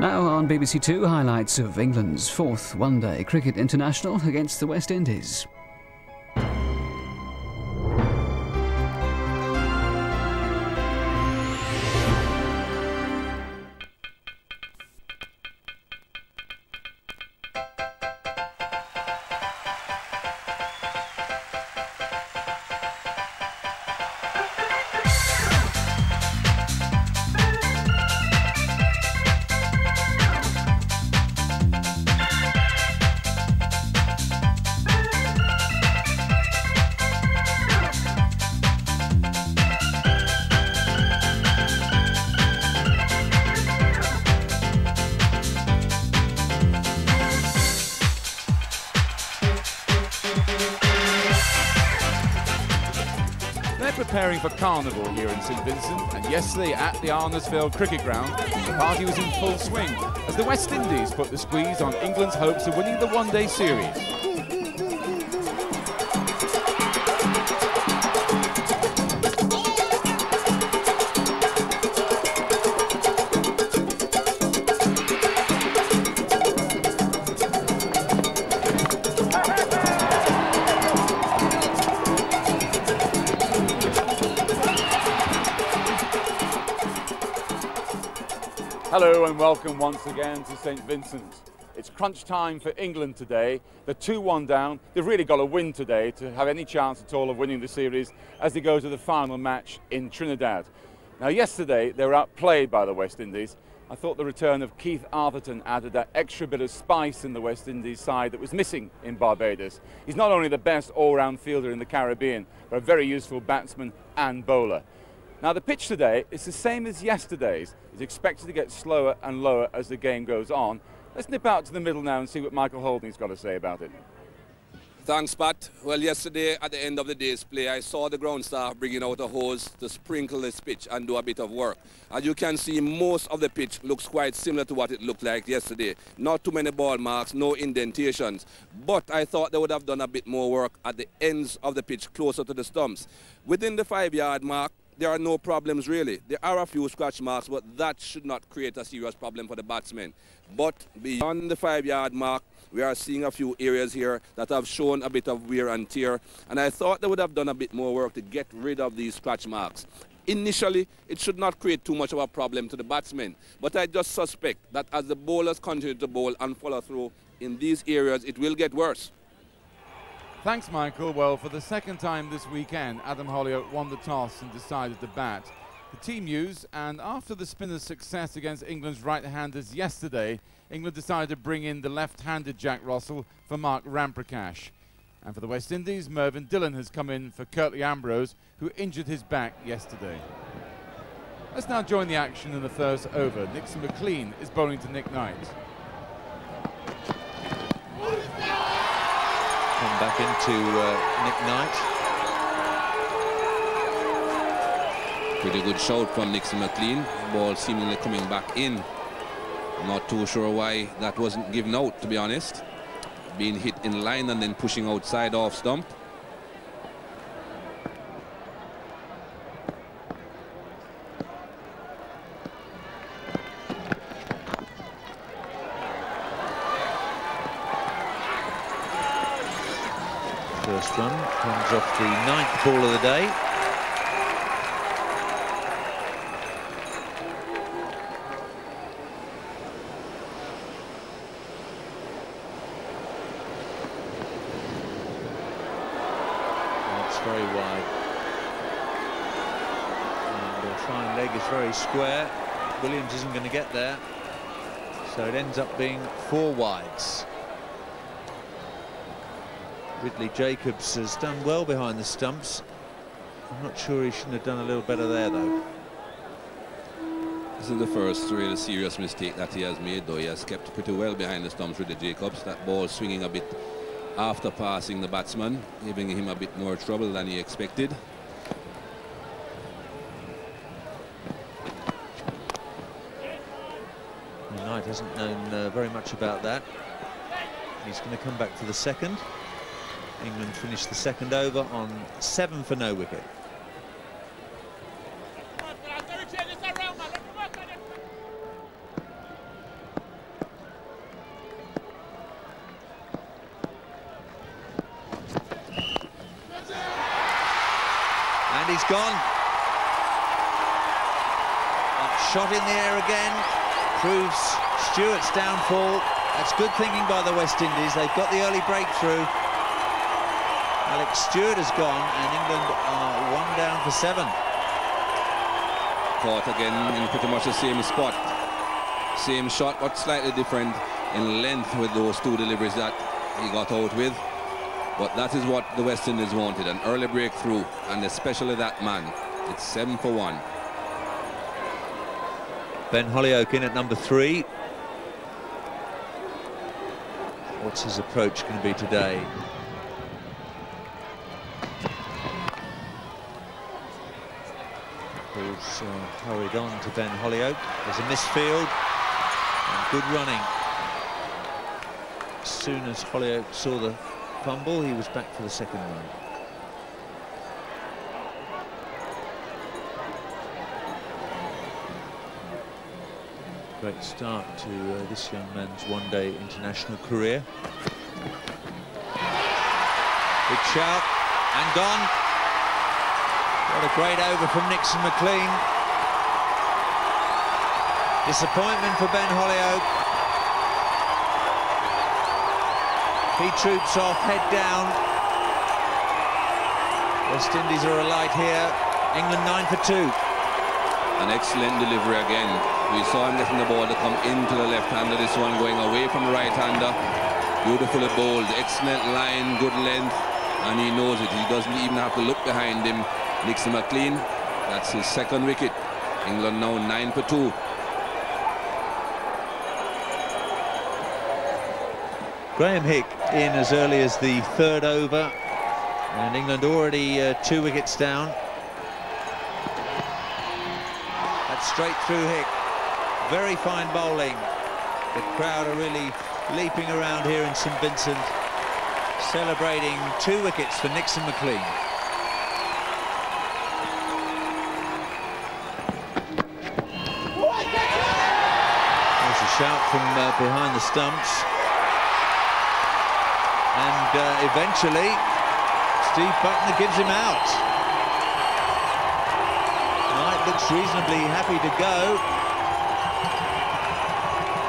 Now on BBC Two, highlights of England's fourth one-day cricket international against the West Indies. Carnival here in St Vincent, and yesterday at the Arnos Vale Cricket Ground, the party was in full swing as the West Indies put the squeeze on England's hopes of winning the one-day series. Hello and welcome once again to St Vincent. It's crunch time for England today. They're 2-1 down. They've really got to win today to have any chance at all of winning the series as they go to the final match in Trinidad. Now yesterday they were outplayed by the West Indies. I thought the return of Keith Arthurton added that extra bit of spice in the West Indies side that was missing in Barbados. He's not only the best all-round fielder in the Caribbean, but a very useful batsman and bowler. Now the pitch today is the same as yesterday's. It's expected to get slower and lower as the game goes on. Let's nip out to the middle now and see what Michael Holding's got to say about it. Thanks, Pat. Well, yesterday at the end of the day's play, I saw the ground staff bringing out a hose to sprinkle this pitch and do a bit of work. As you can see, most of the pitch looks quite similar to what it looked like yesterday. Not too many ball marks, no indentations. But I thought they would have done a bit more work at the ends of the pitch, closer to the stumps. Within the five-yard mark, there are no problems really. There are a few scratch marks, but that should not create a serious problem for the batsmen. But beyond the five-yard mark, we are seeing a few areas here that have shown a bit of wear and tear. And I thought they would have done a bit more work to get rid of these scratch marks. Initially, it should not create too much of a problem to the batsmen. But I just suspect that as the bowlers continue to bowl and follow through in these areas, it will get worse. Thanks, Michael. Well, for the second time this weekend, Adam Hollioake won the toss and decided to bat. The team used, and after the spinners' success against England's right-handers yesterday, England decided to bring in the left-handed Jack Russell for Mark Ramprakash. And for the West Indies, Mervyn Dillon has come in for Curtly Ambrose, who injured his back yesterday. Let's now join the action in the first over. Nixon McLean is bowling to Nick Knight. Come back into uh, Nick Knight. Pretty good shout from Nixon McLean. Ball seemingly coming back in. I'm not too sure why that wasn't given out, to be honest. Being hit in line and then pushing outside off stump. Square. Williams isn't going to get there. So it ends up being four wides. Ridley Jacobs has done well behind the stumps. I'm not sure he shouldn't have done a little better there, though. This is the first really serious mistake that he has made, though. He has kept pretty well behind the stumps the Jacobs. That ball swinging a bit after passing the batsman, giving him a bit more trouble than he expected. Knight hasn't known uh, very much about that. He's going to come back to the second. England finished the second over on seven for no wicket. Downfall. That's good thinking by the West Indies. They've got the early breakthrough. Alex Stewart has gone, and England are one down for seven. Caught again in pretty much the same spot. Same shot, but slightly different in length with those two deliveries that he got out with. But that is what the West Indies wanted, an early breakthrough, and especially that man. It's seven for one. Ben Hollioake in at number three. What's his approach going to be today? Ball's uh, hurried on to Ben Hollioake. There's a misfield and good running. As soon as Hollioake saw the fumble, he was back for the second run. Great start to uh, this young man's one-day international career. Big shout and gone. What a great over from Nixon McLean. Disappointment for Ben Hollioake. He troops off, head down. West Indies are alight here. England nine for two. An excellent delivery again. We saw him getting the ball to come into the left-hander. This one going away from the right-hander. Beautifully bowled. Excellent line, good length. And he knows it. He doesn't even have to look behind him. Nixon McLean, that's his second wicket. England now nine for two. Graham Hick in as early as the third over. And England already uh, two wickets down. Straight through Hick. Very fine bowling. The crowd are really leaping around here in St Vincent, celebrating two wickets for Nixon McLean. There's a shout from uh, behind the stumps and uh, eventually Steve Bucknor gives him out. Looks reasonably happy to go.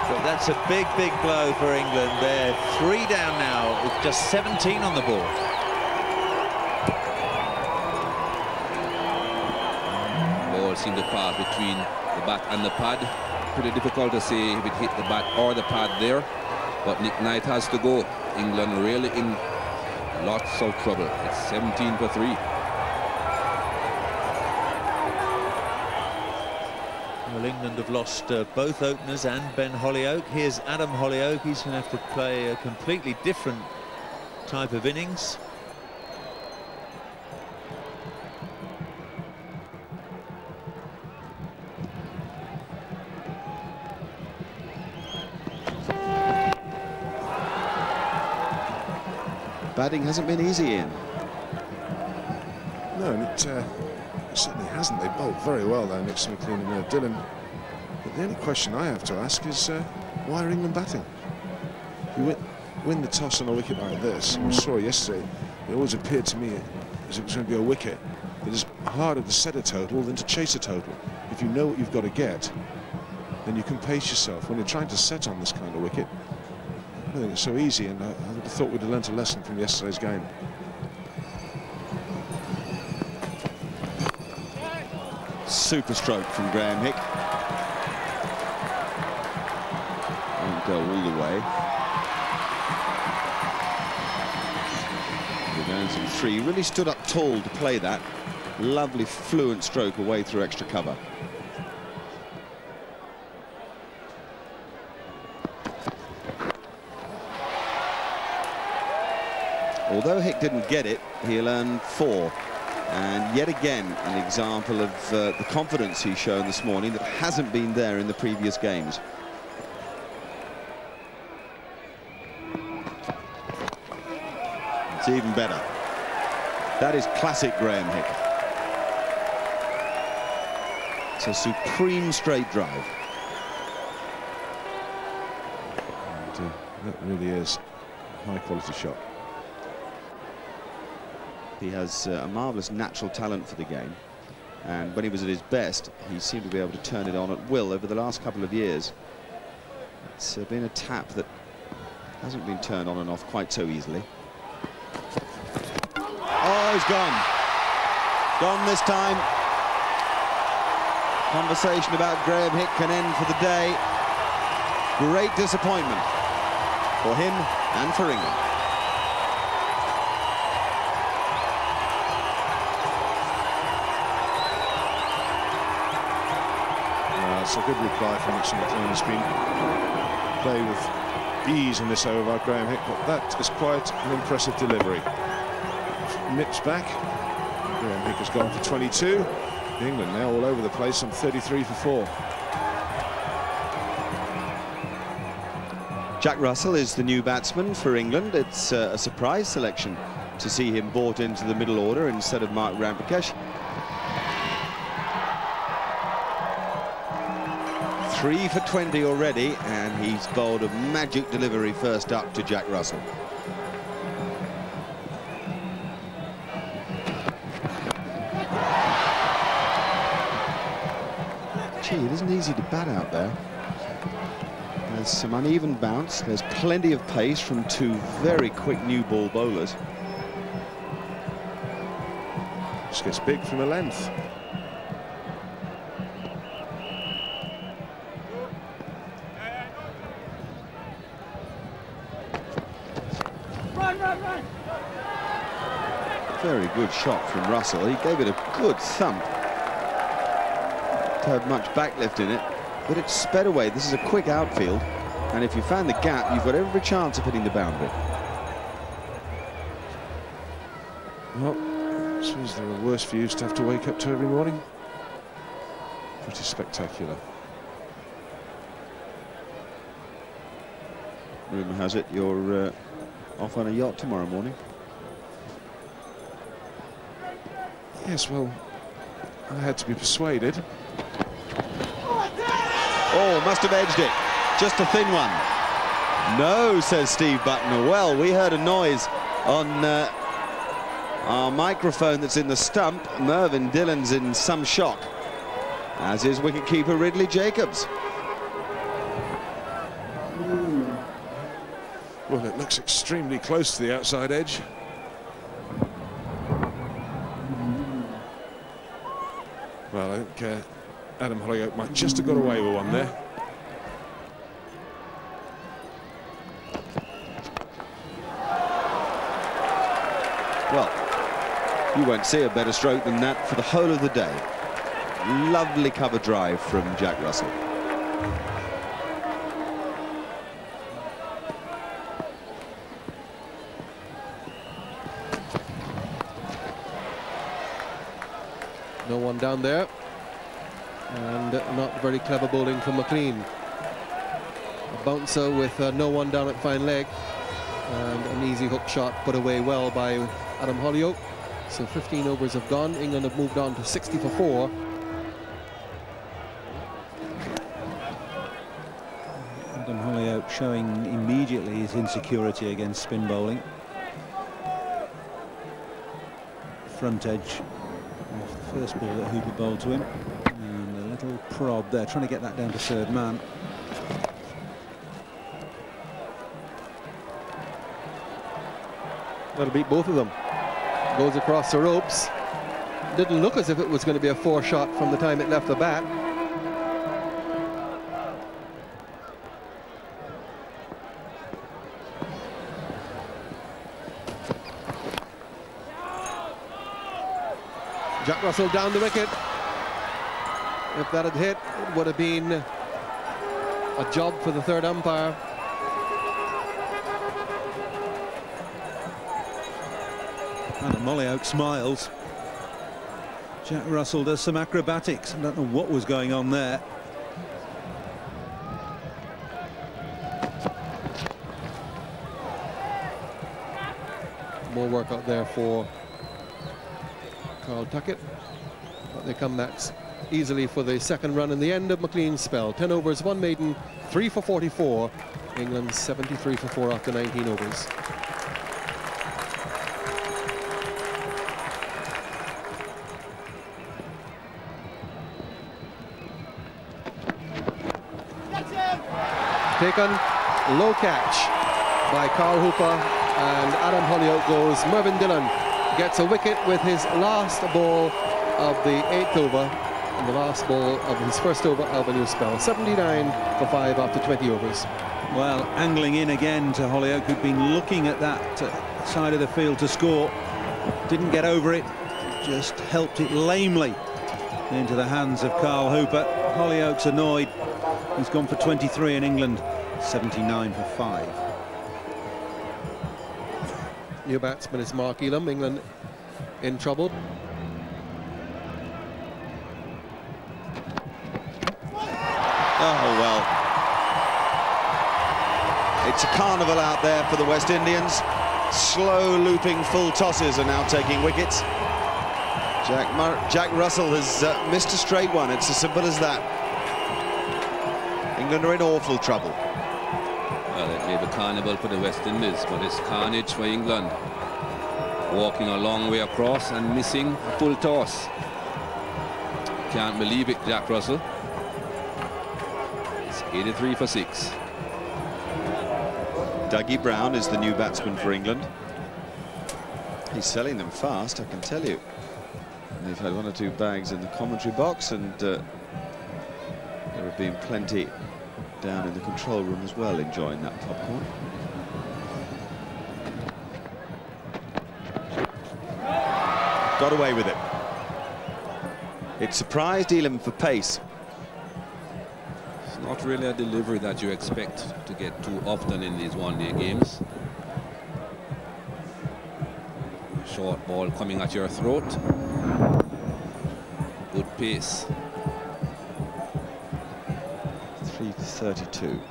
But that's a big, big blow for England. They're three down now with just 17 on the board. Ball seemed to pass between the bat and the pad. Pretty difficult to say if it hit the bat or the pad there. But Nick Knight has to go. England really in lots of trouble. It's 17 for 3. England have lost uh, both openers and Ben Hollioake. Here's Adam Hollioake. He's going to have to play a completely different type of innings. batting hasn't been easy in. No, and it, uh, it certainly hasn't. They bowled very well there, Nixon McLean and uh, Dillon. The only question I have to ask is, uh, why are England batting? You win, win the toss on a wicket like this. I saw yesterday, it always appeared to me as if it was going to be a wicket It is harder to set a total than to chase a total. If you know what you've got to get, then you can pace yourself. When you're trying to set on this kind of wicket, I think it's so easy, and I, I would have thought we'd have learnt a lesson from yesterday's game. Super stroke from Graham Hick. Go all the way. Going some three. Really stood up tall to play that. Lovely fluent stroke away through extra cover. Although Hick didn't get it, he'll earn four. And yet again, an example of uh, the confidence he's shown this morning that hasn't been there in the previous games. It's even better. That is classic Graham Hick. It's a supreme straight drive. And, uh, that really is a high quality shot. He has uh, a marvellous natural talent for the game. And when he was at his best, he seemed to be able to turn it on at will over the last couple of years. It's uh, been a tap that hasn't been turned on and off quite so easily. Oh, he's gone. Gone this time. Conversation about Graham Hick can end for the day. Great disappointment for him and for England. Uh, it's a good reply from McLean. Has been play with ease in this over by Graham Hick, but that is quite an impressive delivery. Nips back. Graham Hick has gone for 22. England now all over the place on 33 for four. Jack Russell is the new batsman for England. It's uh, a surprise selection to see him brought into the middle order instead of Mark Ramprakash. Three for 20 already, and he's bowled a magic delivery first up to Jack Russell. Gee, it isn't easy to bat out there. There's some uneven bounce. There's plenty of pace from two very quick new ball bowlers. Just gets big from a length. Good shot from Russell. He gave it a good thump. Have much backlift in it, but it sped away. This is a quick outfield, and if you find the gap, you've got every chance of hitting the boundary. Well, suppose there are worse views to have to wake up to every morning. Pretty spectacular. Rumour has it you're uh, off on a yacht tomorrow morning. Yes, well, I had to be persuaded. Oh, must have edged it. Just a thin one. No, says Steve Bucknor. Well, we heard a noise on uh, our microphone that's in the stump. Mervyn Dillon's in some shock, as is wicketkeeper Ridley Jacobs. Well, it looks extremely close to the outside edge. Well, I think uh, Adam Hollioake might just have got away with one there. Well, you won't see a better stroke than that for the whole of the day. Lovely cover drive from Jack Russell. No one down there. And not very clever bowling from McLean. A bouncer with uh, no one down at fine leg. And an easy hook shot put away well by Adam Hollioake. So 15 overs have gone. England have moved on to 60 for four. Adam Hollioake showing immediately his insecurity against spin bowling. Front edge off the first ball that Hooper bowled to him. Little prod there, trying to get that down to third man. That'll beat both of them. Goes across the ropes. Didn't look as if it was going to be a four shot from the time it left the bat. Jack Russell down the wicket. If that had hit, it would have been a job for the third umpire. Adam Hollioake smiles. Jack Russell does some acrobatics. I don't know what was going on there. More work out there for Carl Tuckett. But they come back easily for the second run in the end of McLean's spell. 10 overs, one maiden, 3 for 44. England 73 for 4 after 19 overs. Taken, low catch by Carl Hooper and Adam Hollioake goes. Mervyn Dillon gets a wicket with his last ball of the eighth over and the last ball of his first over of a new spell. 79 for 5 after 20 overs. Well, angling in again to Hollioake, who'd been looking at that uh, side of the field to score. Didn't get over it, just helped it lamely into the hands of Carl Hooper. Hollioake's annoyed. He's gone for 23 in England, 79 for 5. New batsman is Mark Ealham. England in trouble. Oh, well. It's a carnival out there for the West Indians. Slow looping full tosses are now taking wickets. Jack, Jack Russell has uh, missed a straight one. It's as simple as that. England are in awful trouble. Well, it may be a carnival for the West Indies, but it's carnage for England. Walking a long way across and missing a full toss. Can't believe it, Jack Russell. It's 83 for 6. Dougie Brown is the new batsman for England. He's selling them fast, I can tell you. They've had one or two bags in the commentary box, and uh, there have been plenty down in the control room as well, enjoying that popcorn. Got away with it. It surprised Ealham for pace. Not really a delivery that you expect to get too often in these one-day games. Short ball coming at your throat. Good pace. 3 for 32.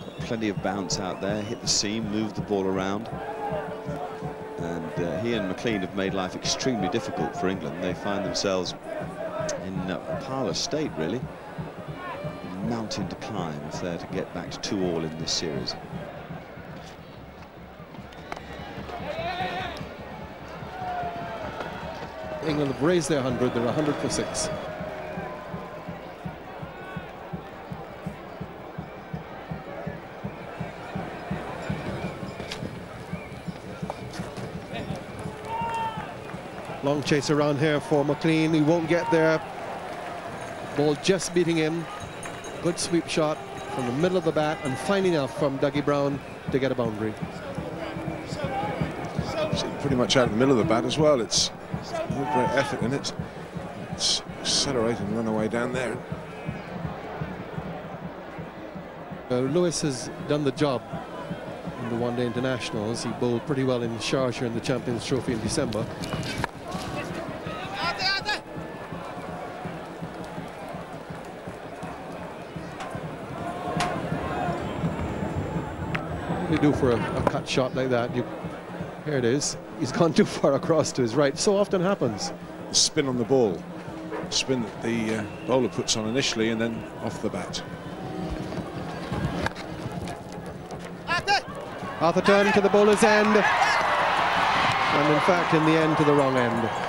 Got plenty of bounce out there, hit the seam, move the ball around. And uh, he and McLean have made life extremely difficult for England. They find themselves in uh, a parlous state, really. Mountain to climb if they're to get back to two all in this series. England have raised their 100, they're 100 for 6. Long chase around here for McLean. He won't get there. Ball just beating him. Good sweep shot from the middle of the bat and fine enough from Dougie Brown to get a boundary. Pretty much out in the middle of the bat as well. It's no great effort in it. It's accelerate and run away down there. Uh, Lewis has done the job in the one-day internationals. He bowled pretty well in Sharjah in the Champions Trophy in December. What do you do for a, a cut shot like that? You, here it is. He's gone too far across to his right. So often happens. The spin on the ball. Spin that the uh, bowler puts on initially and then off the bat. Arthurton to the bowler's end. And in fact, in the end, to the wrong end.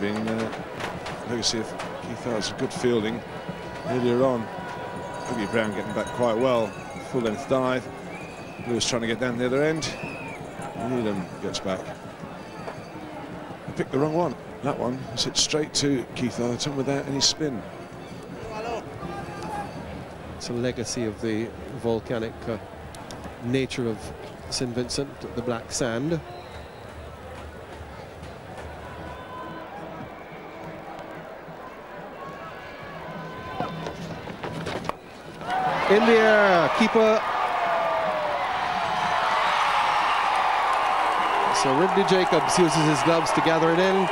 Been uh, of Keith Howard's good fielding earlier on. Dougie Brown getting back quite well. Full length dive. Lewis trying to get down the other end. Needham gets back. I picked the wrong one. That one was hit straight to Keith Arthurton without any spin. It's a legacy of the volcanic uh, nature of St. Vincent, the black sand. In the air, keeper. So Ridley Jacobs uses his gloves to gather it in.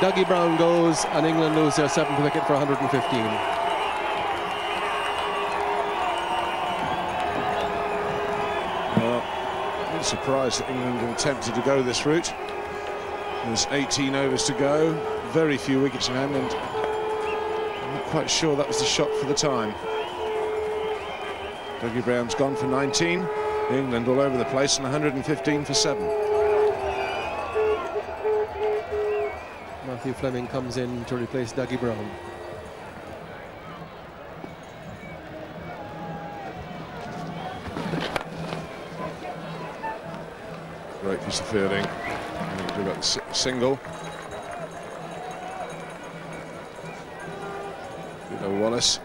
Dougie Brown goes, and England lose their seventh wicket for 115. Well, I'm surprised that England attempted to go this route. There's 18 overs to go, very few wickets in hand, and I'm not quite sure that was the shot for the time. Dougie Brown's gone for 19. England all over the place and 115 for 7. Matthew Fleming comes in to replace Dougie Brown. Great piece of fielding. We've got the single. Wallace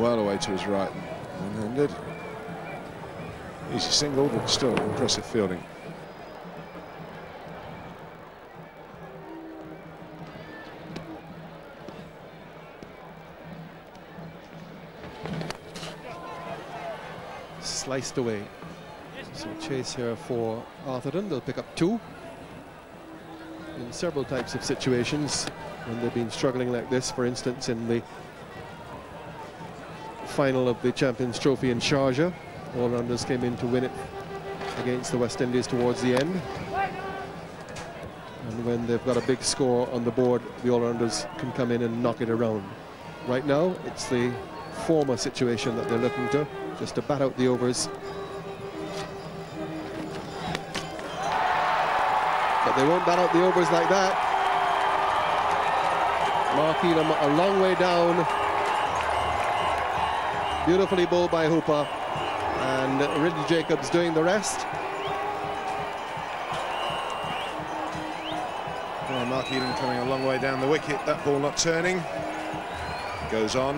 well away to his right one-handed. Easy single, but still impressive fielding. Sliced away. So chase here for Arthurton. They'll pick up two. In several types of situations when they've been struggling like this, for instance, in the final of the Champions Trophy in Sharjah. All-rounders came in to win it against the West Indies towards the end. And when they've got a big score on the board, the all-rounders can come in and knock it around. Right now, it's the former situation that they're looking to, just to bat out the overs But they won't bat out the overs like that. Ealham a long way down. Beautifully bowled by Hooper. And Ridley Jacobs doing the rest. Well, Mark Ealham coming a long way down the wicket. That ball not turning. Goes on.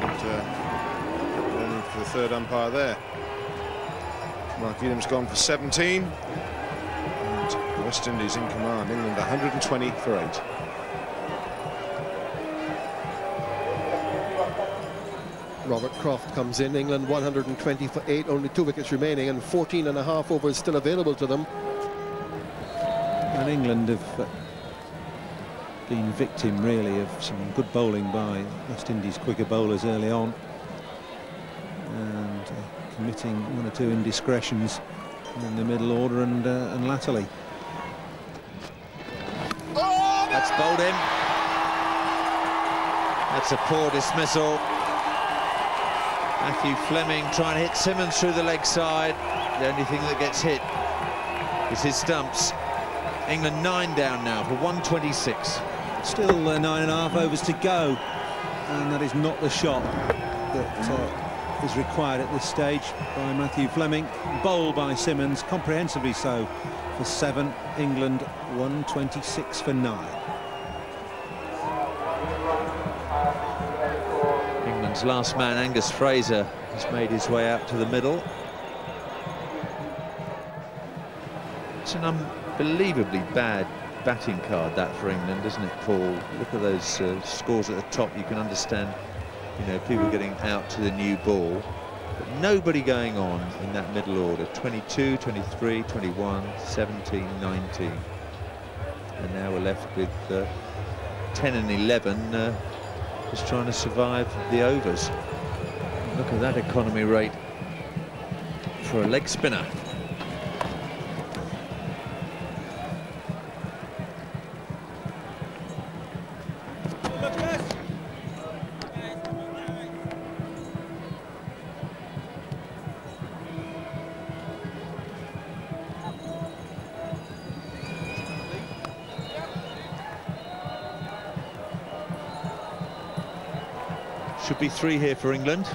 And, uh, for the third umpire there. Mark Ealham's gone for 17. West Indies in command. England 120 for 8. Robert Croft comes in. England 120 for 8, only two wickets remaining, and 14 and a half overs still available to them. And England have uh, been victim, really, of some good bowling by West Indies quicker bowlers early on. And uh, committing one or two indiscretions in the middle order and, uh, and latterly. That's bowled him. That's a poor dismissal. Matthew Fleming trying to hit Simmons through the leg side. The only thing that gets hit is his stumps. England nine down now for 126. Still uh, nine and a half overs to go. And that is not the shot that uh, is required at this stage by Matthew Fleming. Bowl by Simmons, comprehensively so for seven. England 126 for nine. England's last man, Angus Fraser, has made his way out to the middle. It's an unbelievably bad batting card, that, for England, isn't it, Paul? Look at those uh, scores at the top. You can understand, you know, people getting out to the new ball. But nobody going on in that middle order. 22, 23, 21, 17, 19. And now we're left with uh, 10 and 11 uh, just trying to survive the overs. Look at that economy rate for a leg spinner. Three here for England.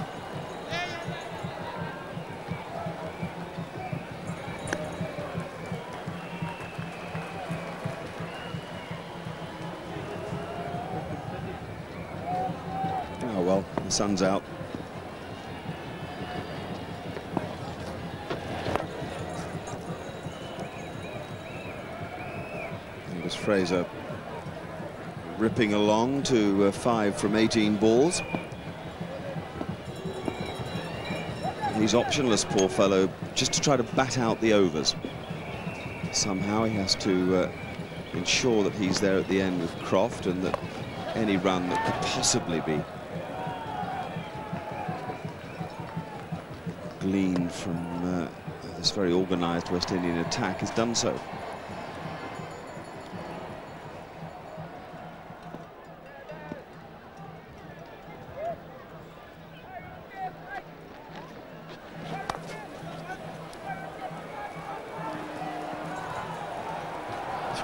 Oh well, the sun's out. It was Fraser ripping along to uh, five from 18 balls. He's optionless, poor fellow, just to try to bat out the overs. Somehow he has to uh, ensure that he's there at the end with Croft and that any run that could possibly be gleaned from uh, this very organised West Indian attack has done so.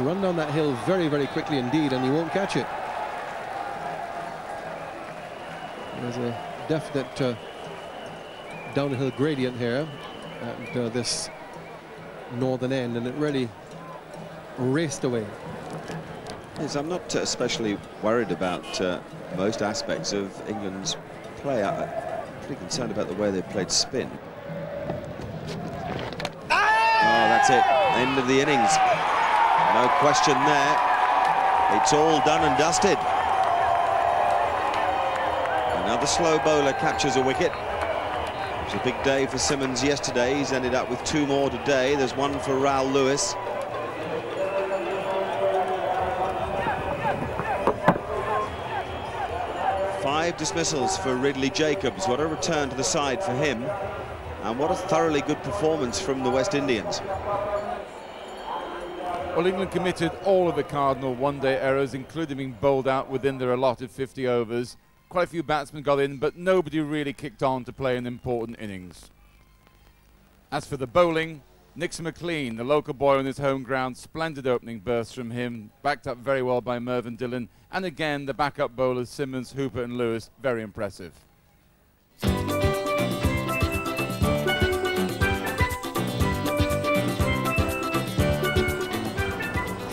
To run down that hill very, very quickly indeed, and he won't catch it. There's a definite uh, downhill gradient here at uh, this northern end, and it really raced away. Yes, I'm not uh, especially worried about uh, most aspects of England's play. I, am pretty concerned about the way they played spin. Oh, that's it. End of the innings. No question there. It's all done and dusted. Another slow bowler catches a wicket. It was a big day for Simmons yesterday. He's ended up with two more today. There's one for Rawl Lewis. Five dismissals for Ridley Jacobs. What a return to the side for him. And what a thoroughly good performance from the West Indians. Well, England committed all of the cardinal one-day errors, including being bowled out within their allotted 50 overs. Quite a few batsmen got in, but nobody really kicked on to play an important innings. As for the bowling, Nixon McLean, the local boy on his home ground, splendid opening bursts from him, backed up very well by Mervyn Dillon, and again the backup bowlers Simmons, Hooper and Lewis, very impressive.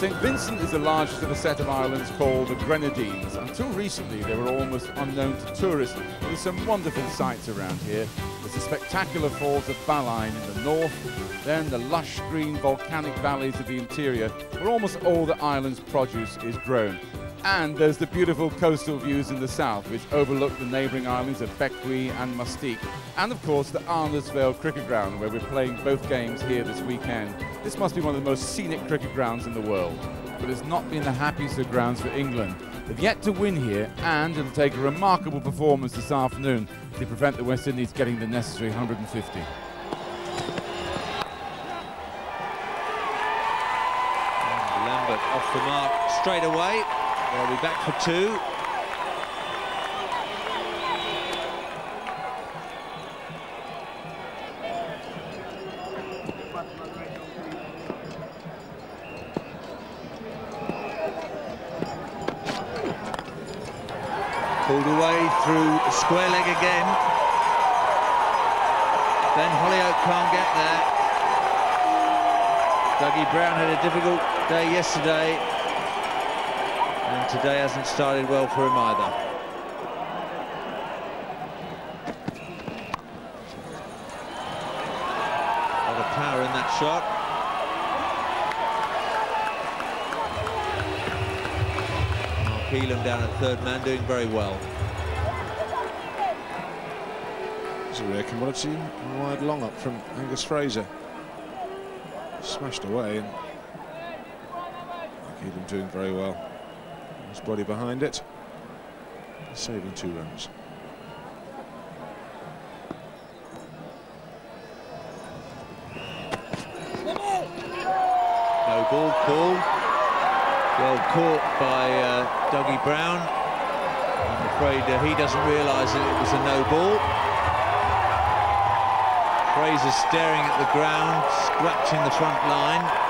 St Vincent is the largest of a set of islands called the Grenadines. Until recently, they were almost unknown to tourists, there's some wonderful sights around here. There's the spectacular falls of Baleine in the north, then the lush green volcanic valleys of the interior, where almost all the island's produce is grown. And there's the beautiful coastal views in the south, which overlook the neighbouring islands of Bequia and Mustique. And of course, the Arnos Vale cricket ground, where we're playing both games here this weekend. This must be one of the most scenic cricket grounds in the world. But it's not been the happiest of grounds for England. They've yet to win here, and it'll take a remarkable performance this afternoon to prevent the West Indies getting the necessary 150. Lambert off the mark straight away. They'll be back for two. Pulled away through square leg again. Ben Hollioake can't get there. Dougie Brown had a difficult day yesterday and today hasn't started well for him either. Lot of power in that shot. Ealham down at third man, doing very well. It's a rare commodity, wide long up from Angus Fraser. Smashed away and Ealham doing very well. Body behind it, saving two runs. No ball called. Well caught by uh, Dougie Brown. I'm afraid uh, he doesn't realise that it was a no ball. Fraser staring at the ground, scratching the front line.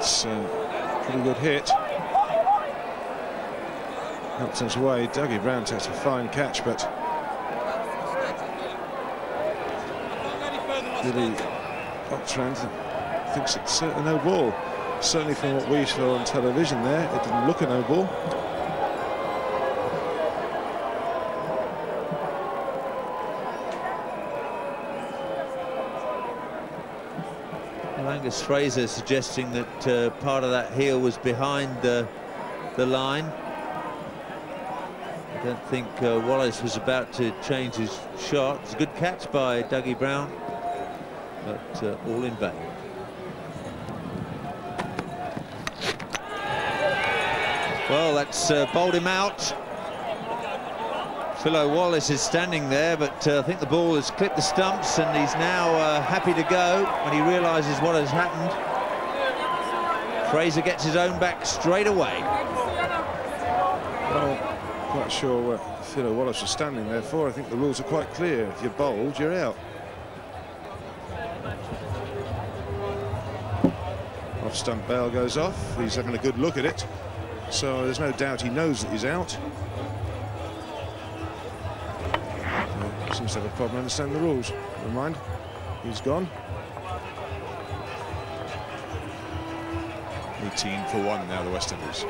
It's a pretty good hit his way. Dougie Brown takes a fine catch, but Billy Doctrove thinks it's a no ball. Certainly from what we saw on television there, it didn't look a no ball. Angus Fraser suggesting that uh, part of that heel was behind uh, the line. I don't think uh, Wallace was about to change his shot. It's a good catch by Dougie Brown, but uh, all in vain. Well, that's uh, bowled him out. Philo Wallace is standing there, but uh, I think the ball has clipped the stumps and he's now uh, happy to go when he realises what has happened. Fraser gets his own back straight away. Quite sure what Philo Wallace was standing there for. I think the rules are quite clear. If you're bowled, you're out. Off stump bail goes off. He's having a good look at it. So there's no doubt he knows that he's out. Seems to have a problem understanding the rules. Never mind. He's gone. 18 for one now, the West Indies.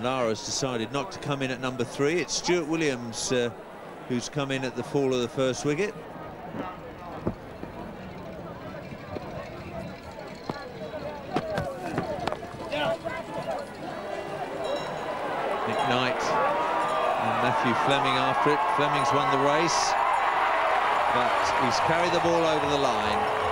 Brian Lara has decided not to come in at number three. It's Stuart Williams uh, who's come in at the fall of the first wicket. Nick Knight and Matthew Fleming after it. Fleming's won the race, but he's carried the ball over the line.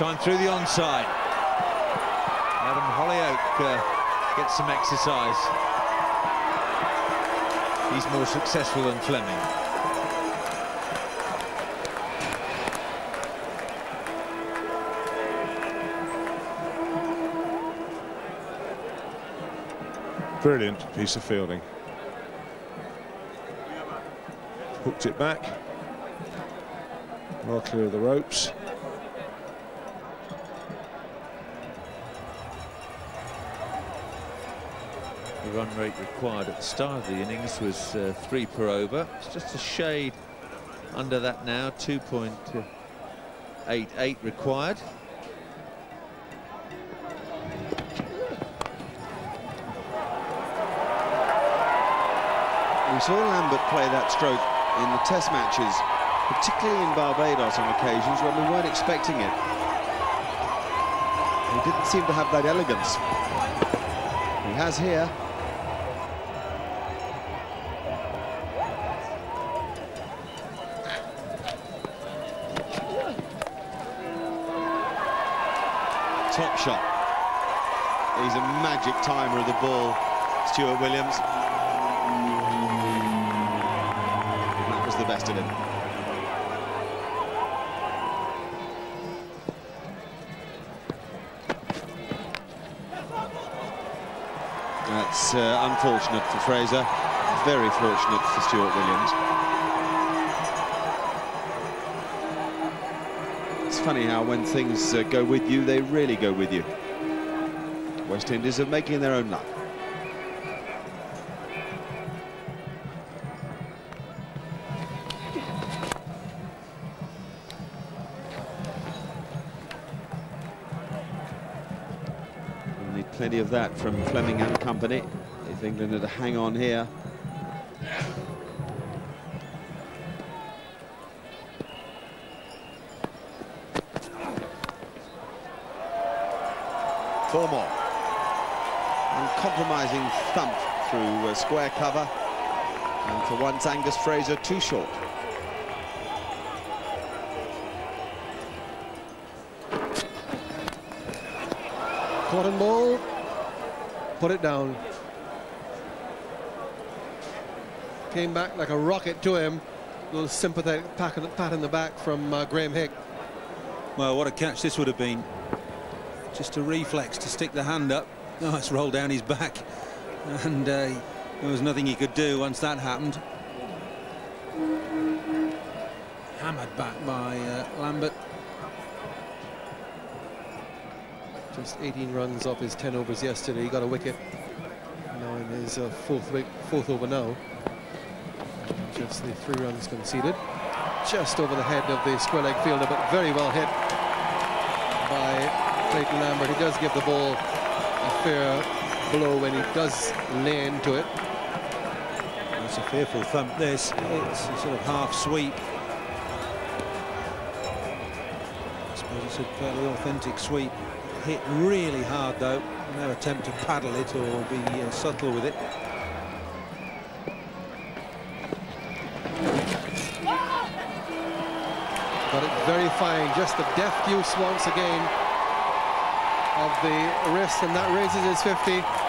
Time through the onside. Adam Hollioake uh, gets some exercise. He's more successful than Fleming. Brilliant piece of fielding. Hooked it back. Well clear of the ropes. Run rate required at the start of the innings was uh, three per over. It's just a shade under that now, 2.88 required. We saw Lambert play that stroke in the test matches, particularly in Barbados on occasions when we weren't expecting it. He didn't seem to have that elegance. He has here. Top shot. He's a magic timer of the ball, Stuart Williams. That was the best of him. That's uh, unfortunate for Fraser, very fortunate for Stuart Williams. Funny how when things uh, go with you, they really go with you. West Indies are making their own luck. Need plenty of that from Fleming and company if England are to hang on here. Through uh, square cover. And for once, Angus Fraser too short. Caught Cotton ball. Put it down. Came back like a rocket to him. little sympathetic pat in the, pat in the back from uh, Graeme Hick. Well, what a catch this would have been. Just a reflex to stick the hand up. Oh, it's rolled down his back. And uh, there was nothing he could do once that happened. Hammered back by uh, Lambert. Just 18 runs off his 10 overs yesterday. He got a wicket. Now in his uh, fourth, fourth over now. Just the three runs conceded. Just over the head of the square leg fielder, but very well hit by Clayton Lambert. He does give the ball a fair blow when he does lay into it. It's a fearful thump this. It's a sort of half sweep. I suppose it's a fairly authentic sweep. Hit really hard though. No attempt to paddle it or be uh, subtle with it. Got it very fine. Just the deft use once again of the wrist, and that raises his 50.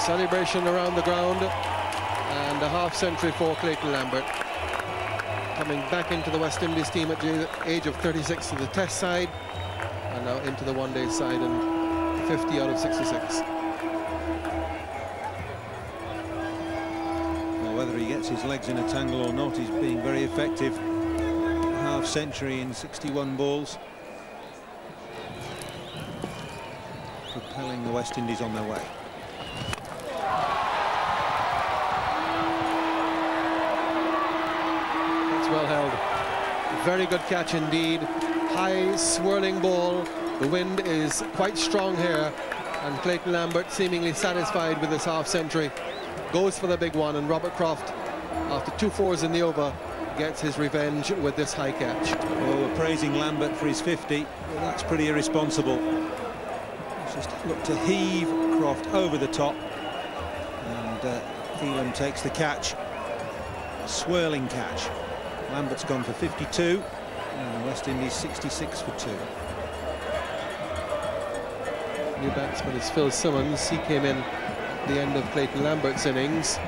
Celebration around the ground and a half century for Clayton Lambert. Coming back into the West Indies team at the age of 36 to the test side and now into the one-day side and 50 out of 66. Well, whether he gets his legs in a tangle or not, he's being very effective. Half century in 61 balls. Propelling the West Indies on their way. Very good catch indeed. High swirling ball. The wind is quite strong here. And Clayton Lambert seemingly satisfied with this half century. Goes for the big one and Robert Croft, after two fours in the over, gets his revenge with this high catch. We're praising Lambert for his 50. Well, that's pretty irresponsible. Just looked to heave Croft over the top. And uh, takes the catch. A Swirling catch. Lambert's gone for 52. And West Indies 66 for two. New batsman is Phil Simmons. He came in at the end of Clayton Lambert's innings.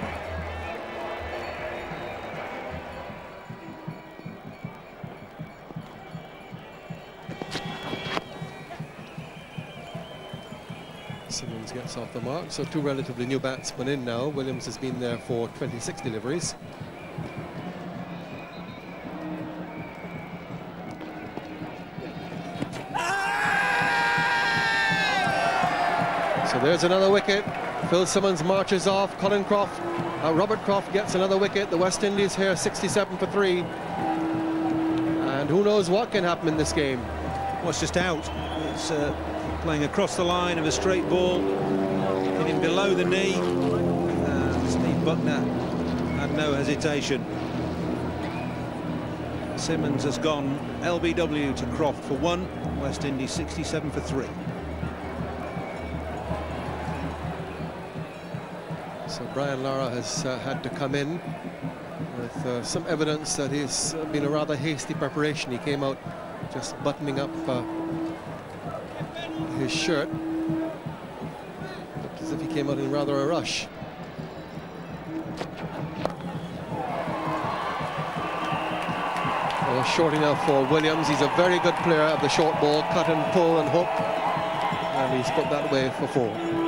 Simmons gets off the mark, so two relatively new batsmen in now. Williams has been there for 26 deliveries. There's another wicket. Phil Simmons marches off. Colin Croft, uh, Robert Croft gets another wicket. The West Indies here 67 for three. And who knows what can happen in this game. Well, it's just out. It's uh, playing across the line of a straight ball, hitting below the knee. Steve Bucknor had no hesitation. Simmons has gone LBW to Croft for one. West Indies 67 for three. So Brian Lara has uh, had to come in with uh, some evidence that he's been a rather hasty preparation. He came out just buttoning up uh, his shirt. Looked as if he came out in rather a rush. Short enough for Williams. He's a very good player of the short ball, cut and pull and hook. And he's put that away for four.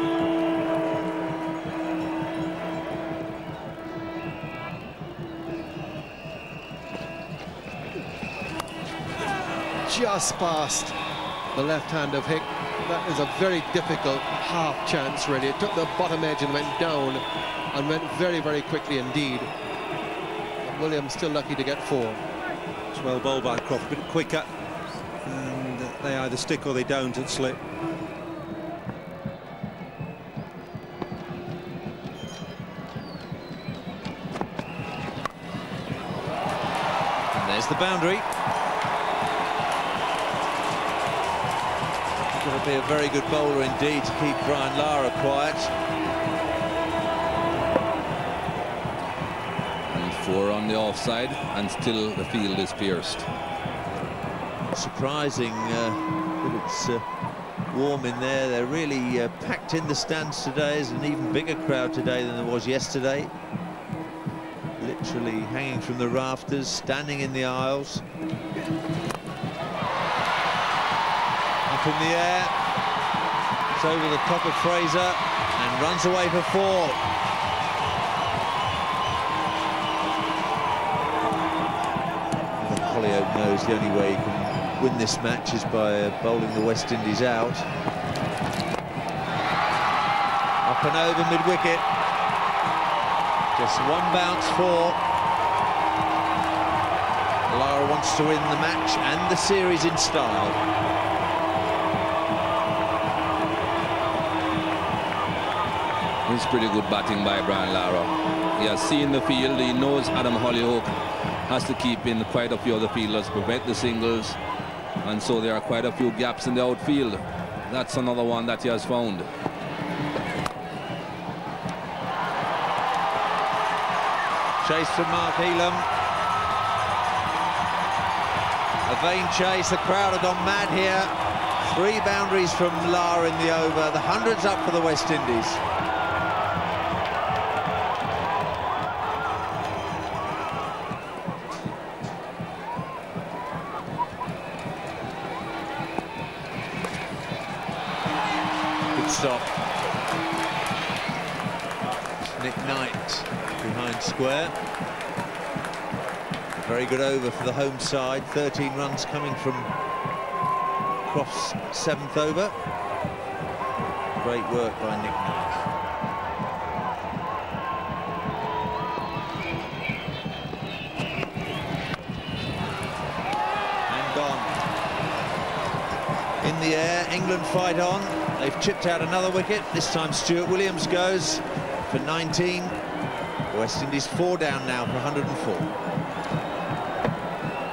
Just past the left hand of Hick. That is a very difficult half chance, really. It took the bottom edge and went down and went very, very quickly indeed. But Williams still lucky to get four. It's well bowled by Croft, a bit quicker. And they either stick or they don't at slip. And there's the boundary. Be a very good bowler indeed to keep Brian Lara quiet. And four on the offside, and still the field is pierced. Surprising uh, that it's uh, warm in there. They're really uh, packed in the stands today. There's an even bigger crowd today than there was yesterday. Literally hanging from the rafters, standing in the aisles. Up in the air. It's over the top of Fraser and runs away for four. Hollioake knows the only way he can win this match is by uh, bowling the West Indies out. Up and over mid-wicket. Just one bounce for. Lara wants to win the match and the series in style. It's pretty good batting by Brian Lara. He has seen the field, he knows Adam Hollioake has to keep in quite a few other fielders, prevent the singles, and so there are quite a few gaps in the outfield. That's another one that he has found. Chase from Mark Ealham. A vain chase, the crowd have gone mad here. Three boundaries from Lara in the over, the hundreds up for the West Indies. Stop. Nick Knight behind square. Very good over for the home side. 13 runs coming from Croft's seventh over. Great work by Nick Knight. England fight on. They've chipped out another wicket. This time Stuart Williams goes for 19. West Indies four down now for 104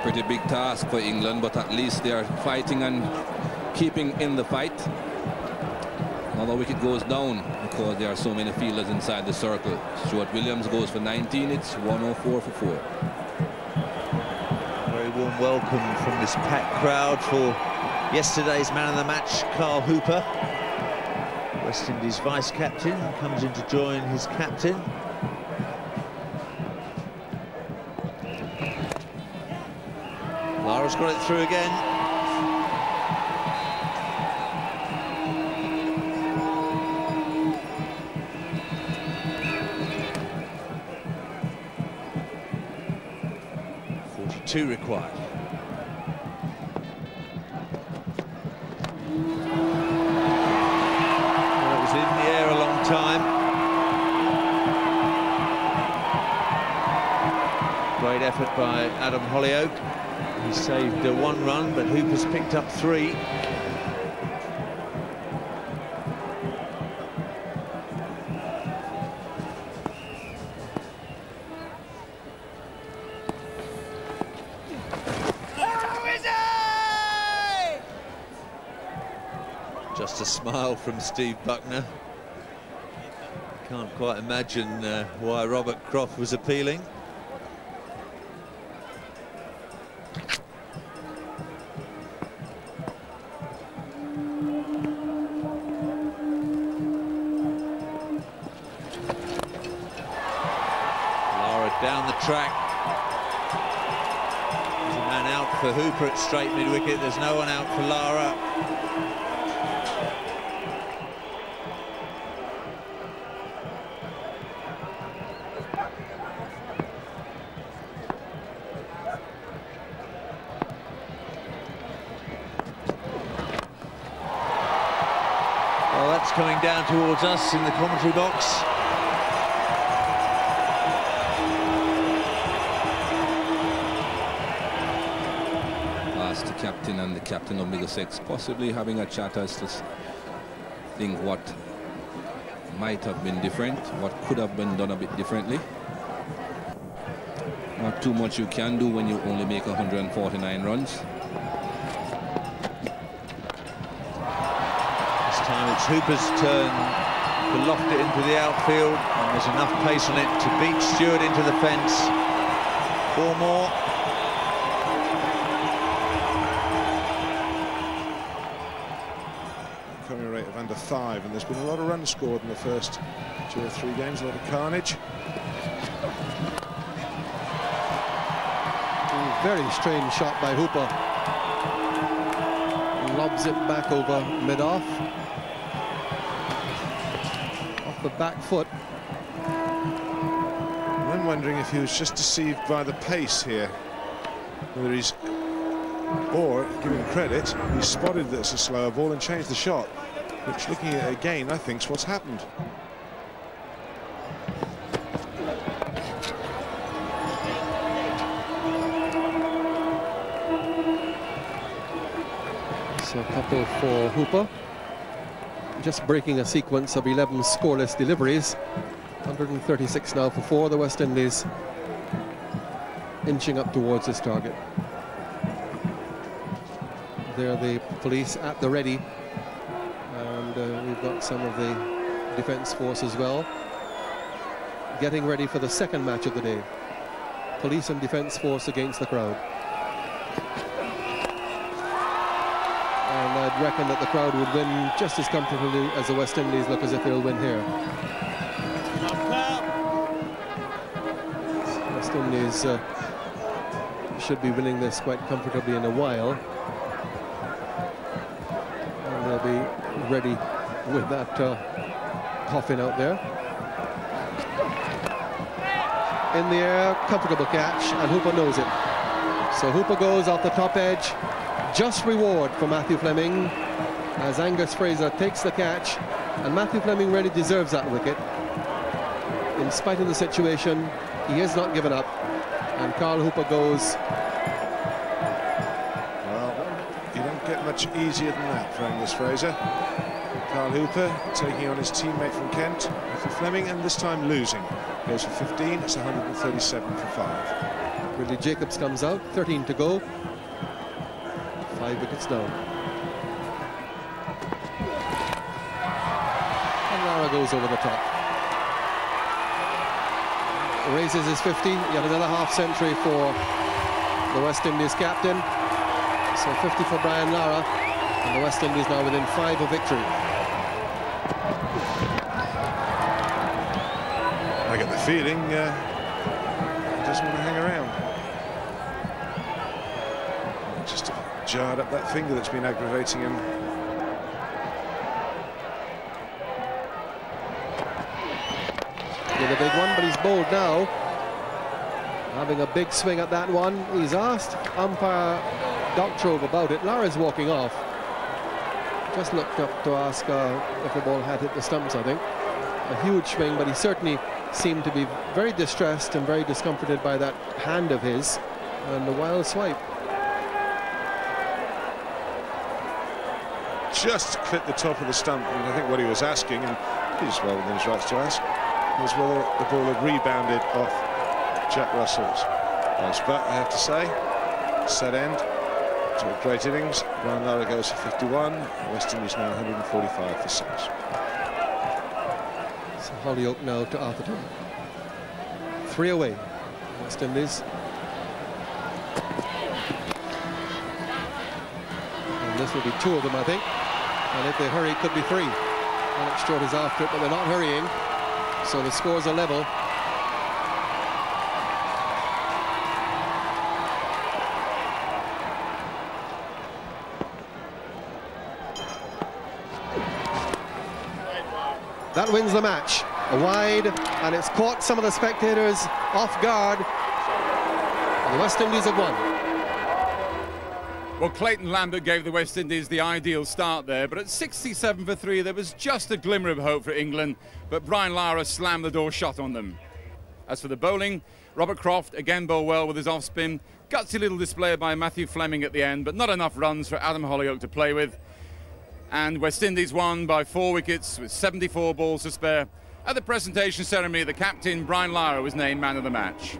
pretty big task for England, but at least they are fighting and keeping in the fight. Another wicket goes down because there are so many fielders inside the circle. Stuart Williams goes for 19, it's 104 for 4. Very warm welcome from this packed crowd for yesterday's man of the match, Carl Hooper. West Indies vice-captain comes in to join his captain. Lara's got it through again. Forty-two required. Well, it was in the air a long time. Great effort by Adam Hollioake. He saved one run, but Hooper's picked up three. From Steve Bucknor. Can't quite imagine uh, why Robert Croft was appealing. Lara down the track. There's a man out for Hooper at straight mid-wicket. There's no one out for Lara. Towards us in the commentary box. As the captain and the captain of Middlesex possibly having a chat as to think what might have been different, what could have been done a bit differently. Not too much you can do when you only make 149 runs. It's Hooper's turn to loft it into the outfield and there's enough pace on it to beat Stewart into the fence. Four more. Current rate of under five, and there's been a lot of runs scored in the first two or three games, a lot of carnage. Very strange shot by Hooper. Lobs it back over mid-off. The back foot. I'm wondering if he was just deceived by the pace here. Whether he's or give him credit, he spotted that it's a slower ball and changed the shot which looking at it again, I think is what's happened. So a couple for Hooper. Just breaking a sequence of 11 scoreless deliveries. 136 now for four. The West Indies inching up towards this target. There the police at the ready and uh, we've got some of the defence force as well getting ready for the second match of the day police and defence force against the crowd reckon that the crowd would win just as comfortably as the West Indies look as if they'll win here West Indies uh, should be winning this quite comfortably in a while and they'll be ready with that uh, coffin out there. In the air, comfortable catch, and Hooper knows it. So Hooper goes off the top edge. Just reward for Matthew Fleming as Angus Fraser takes the catch. And Matthew Fleming really deserves that wicket. In spite of the situation, he has not given up. And Carl Hooper goes well you don't get much easier than that for Angus Fraser. Carl Hooper taking on his teammate from Kent, Matthew Fleming, and this time losing. Goes for 15, it's 137 for 5. Ridley Jacobs comes out, 13 to go. Five wickets down. And Lara goes over the top. Raises his 15, yet another half century for the West Indies captain. So 50 for Brian Lara, and the West Indies now within five of victory. I get the feeling uh, doesn't want to hang around. Jarred up that finger that's been aggravating him. With a big one, but he's bowled now. Having a big swing at that one. He's asked umpire Doctrove about it. Lara's walking off. Just looked up to ask uh, if the ball had hit the stumps, I think. A huge swing, but he certainly seemed to be very distressed and very discomforted by that hand of his and the wild swipe. Just clipped the top of the stump, and I think what he was asking, and he's well within his rights to ask, was whether the ball had rebounded off Jack Russell's. Nice but I have to say, set end, to a great innings. Brian Lara goes for 51. West Indies now 145 for six. So Hollioake now to Arthurton. Three away. West Indies. And this will be two of them, I think. And if they hurry, it could be three. Alex Stewart is after it, but they're not hurrying. So the scores are level. That wins the match. A wide, and it's caught some of the spectators off guard. And the West Indies have won. Well, Clayton Lambert gave the West Indies the ideal start there, but at 67 for three, there was just a glimmer of hope for England, but Brian Lara slammed the door shut on them. As for the bowling, Robert Croft again bowled well with his off spin. Gutsy little display by Matthew Fleming at the end, but not enough runs for Adam Hollioake to play with and West Indies won by four wickets with 74 balls to spare. At the presentation ceremony, the captain, Brian Lara, was named man of the match.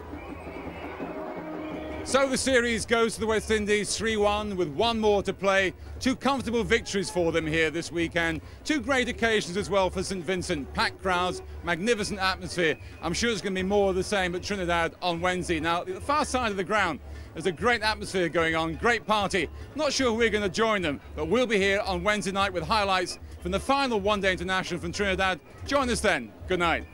So the series goes to the West Indies 3-1 with one more to play. Two comfortable victories for them here this weekend. Two great occasions as well for St Vincent. Packed crowds, magnificent atmosphere. I'm sure it's going to be more of the same at Trinidad on Wednesday. Now, the far side of the ground, there's a great atmosphere going on, great party. Not sure we're going to join them, but we'll be here on Wednesday night with highlights from the final one-day international from Trinidad. Join us then. Good night.